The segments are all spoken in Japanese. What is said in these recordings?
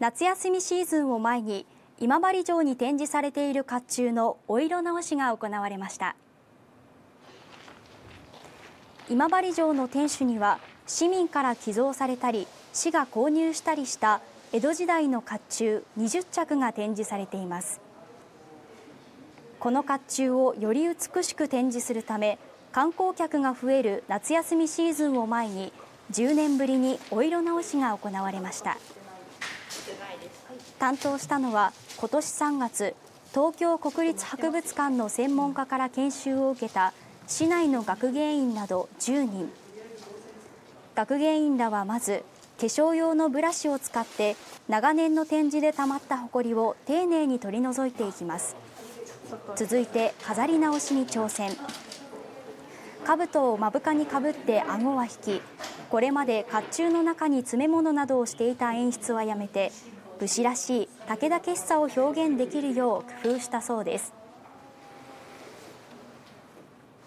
夏休みシーズンを前に今治城に展示されている甲冑のお色直しが行われました。今治城の天守には市民から寄贈されたり市が購入したりした江戸時代の甲冑20着が展示されています。この甲冑をより美しく展示するため観光客が増える夏休みシーズンを前に10年ぶりにお色直しが行われました。担当したのは今年3月東京国立博物館の専門家から研修を受けた市内の学芸員など10人。学芸員らはまず化粧用のブラシを使って長年の展示でたまったほこりを丁寧に取り除いていきます。続いて飾り直しに挑戦。兜を目深にかぶって顎は引きこれまで甲冑の中に詰め物などをしていた演出はやめて武士らしい武田しさを表現できるよう工夫したそうです。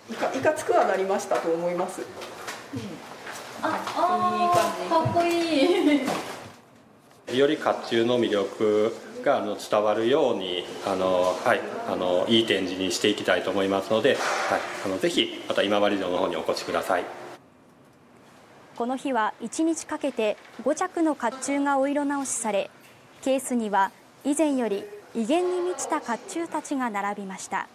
いかいかつくはなりましたと思います、うん、ああかっこいい。より甲冑の魅力があの伝わるようにあの、はい、あのいい展示にしていきたいと思いますので、はい、あのぜひまた今治城の方にお越しください。この日は1日かけて5着の甲冑がお色直しされケースには以前より威厳に満ちた甲冑たちが並びました。